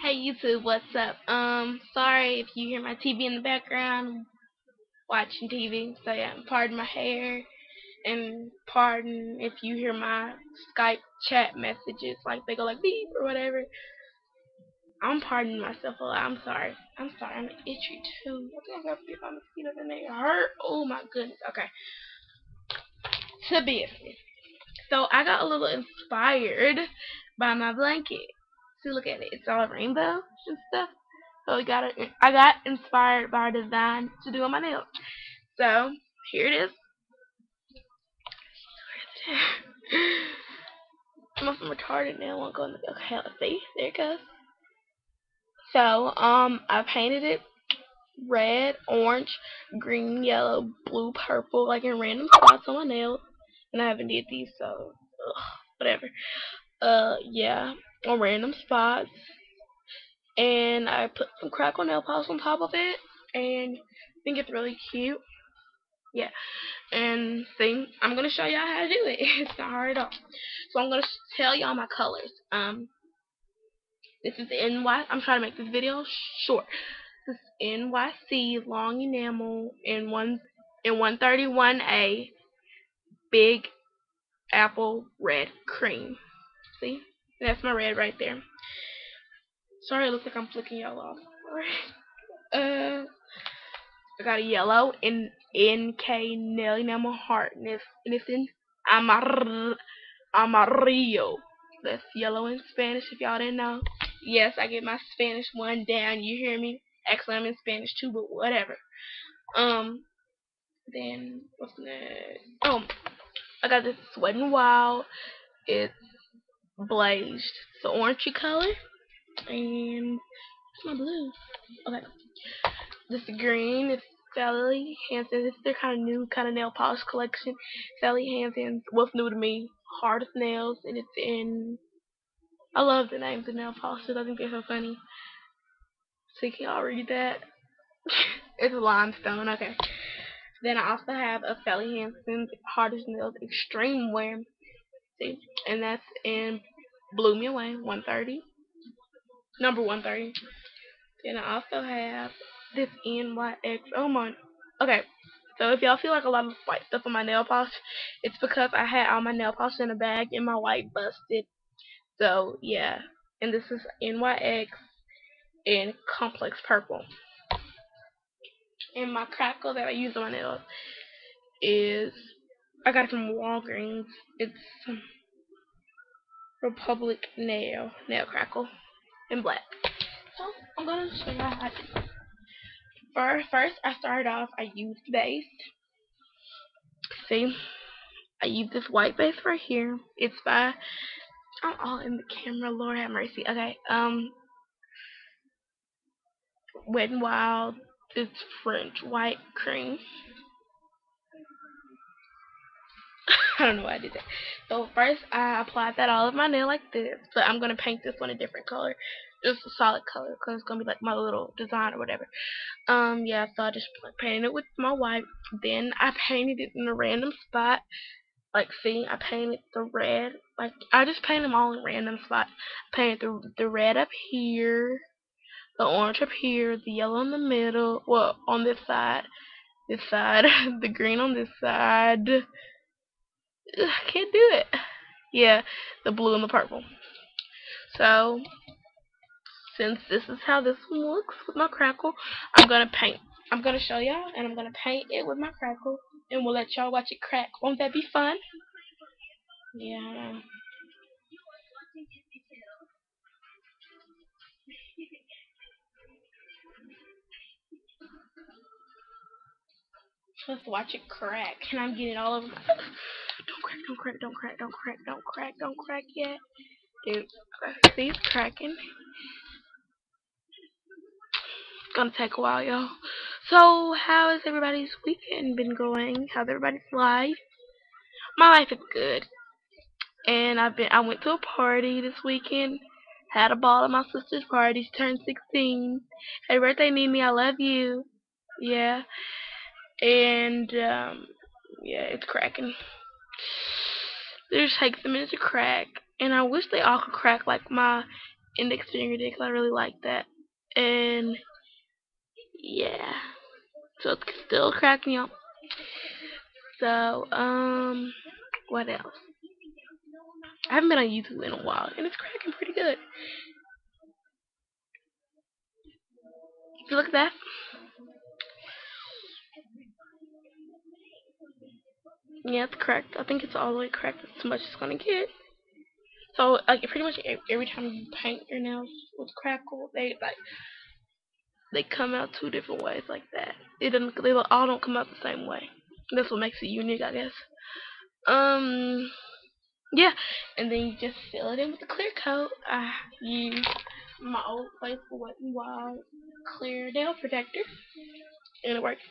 Hey YouTube, what's up? Um, sorry if you hear my TV in the background, watching TV. So yeah, pardon my hair, and pardon if you hear my Skype chat messages, like they go like beep or whatever. I'm pardoning myself a lot. I'm sorry. I'm sorry. I'm itchy too. I think I got bit by mosquitoes and they hurt. Oh my goodness. Okay. To business. So I got a little inspired by my blanket. See, look at it. It's all rainbow and stuff. So I got it. I got inspired by our design to do on my nails. So here it is. I'm retarded now. I won't go in the okay. Let's see. There it goes. So um, I painted it red, orange, green, yellow, blue, purple, like in random spots on my nails. And I haven't did these, so ugh, whatever. Uh, yeah on random spots. And I put some crackle nail polish on top of it. And I think it's really cute. Yeah. And see, I'm going to show y'all how to do it. It's not hard at all. So I'm going to tell y'all my colors. Um, this is NY. I'm trying to make this video short. This is NYC long enamel in one in 131A big apple red cream. See? That's my red right there. Sorry, it looks like I'm flicking y'all off. Uh, I got a yellow in NK Nelly now my Heart, and it's, and it's in Amar Amarillo. That's yellow in Spanish, if y'all didn't know. Yes, I get my Spanish one down. You hear me? Actually, I'm in Spanish too, but whatever. Um, then what's next? Oh, I got this Wet and Wild. It's blazed. The orangey color. And it's my blue. Okay. This is green. It's Sally Hansen. This is their kind of new kind of nail polish collection. Sally Hansen. What's new to me? Hard as Nails, and it's in. I love the names of nail polishes. I think they're so funny. So can y'all read that? it's limestone. Okay. Then I also have a Sally Hansen Hard as Nails Extreme Wear. See, and that's in Blew Me Away 130. Number 130. Then I also have this NYX. Oh my. Okay. So if y'all feel like a lot of white stuff on my nail polish, it's because I had all my nail polish in a bag and my white busted. So yeah. And this is NYX in complex purple. And my crackle that I use on my nails is I got it from Walgreens. It's Republic nail nail crackle in black. So I'm gonna show you how to do. First, first I started off. I used base. See, I used this white base right here. It's by I'm all in the camera. Lord have mercy. Okay. Um, Wet and Wild. It's French white cream. I don't know why I did that. So first I applied that all of my nail like this, but I'm gonna paint this one a different color, just a solid color, cause it's gonna be like my little design or whatever. Um, yeah, so I just painted it with my white. Then I painted it in a random spot. Like, see, I painted the red. Like, I just painted them all in random spots. I painted the the red up here, the orange up here, the yellow in the middle. Well, on this side, this side, the green on this side I can't do it. Yeah, the blue and the purple. So, since this is how this one looks with my crackle, I'm going to paint. I'm going to show y'all, and I'm going to paint it with my crackle, and we'll let y'all watch it crack. Won't that be fun? Yeah. Let's watch it crack, and I'm getting all over don't crack, don't crack, don't crack, don't crack, don't crack yet. Dude, see it's cracking. It's gonna take a while, y'all. So, how has everybody's weekend been going? How's everybody's life? My life is good. And I've been I went to a party this weekend. Had a ball at my sister's party. She turned 16. Happy birthday, Mimi. I love you. Yeah. And, um, yeah, it's cracking. It just takes a minute to crack. And I wish they all could crack like my index finger did because I really like that. And yeah, so it's still cracking up. So um, what else? I haven't been on YouTube in a while, and it's cracking pretty good. So look at that. Yeah, it's cracked. I think it's all the way cracked. That's much it's gonna get. So, like, pretty much every time you paint your nails with crackle, they like they come out two different ways like that. It doesn't. They all don't come out the same way. That's what makes it unique, I guess. Um, yeah, and then you just fill it in with the clear coat. I use my old place for Wet n Wild clear nail protector, and it works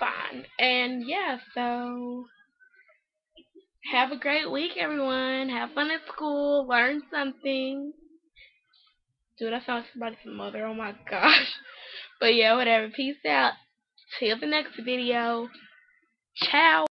fine. And yeah, so have a great week, everyone. Have fun at school. Learn something. Dude, I sound like somebody's mother. Oh my gosh. But yeah, whatever. Peace out. Till the next video. Ciao.